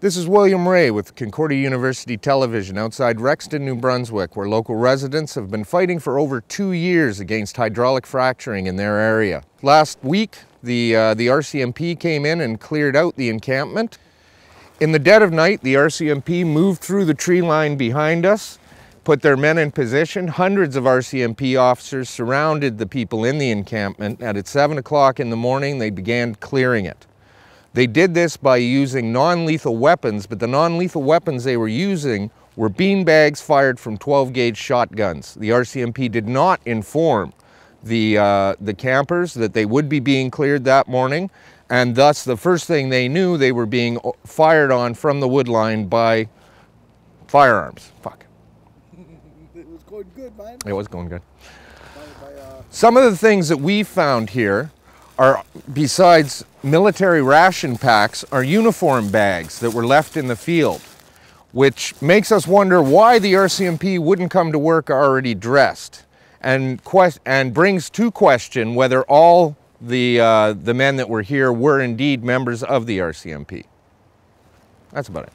This is William Ray with Concordia University Television outside Rexton, New Brunswick, where local residents have been fighting for over two years against hydraulic fracturing in their area. Last week, the, uh, the RCMP came in and cleared out the encampment. In the dead of night, the RCMP moved through the tree line behind us, put their men in position. Hundreds of RCMP officers surrounded the people in the encampment, and at 7 o'clock in the morning, they began clearing it. They did this by using non-lethal weapons, but the non-lethal weapons they were using were beanbags fired from 12-gauge shotguns. The RCMP did not inform the, uh, the campers that they would be being cleared that morning, and thus the first thing they knew, they were being fired on from the wood line by firearms. Fuck, it was going good, man. it was going good. Uh, Some of the things that we found here are, besides military ration packs, are uniform bags that were left in the field, which makes us wonder why the RCMP wouldn't come to work already dressed, and, and brings to question whether all the, uh, the men that were here were indeed members of the RCMP. That's about it.